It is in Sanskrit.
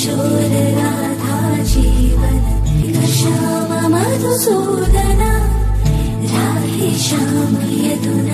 किशोर राधा जीवन श्याम मधुसूदन राधे श्याम यदुन।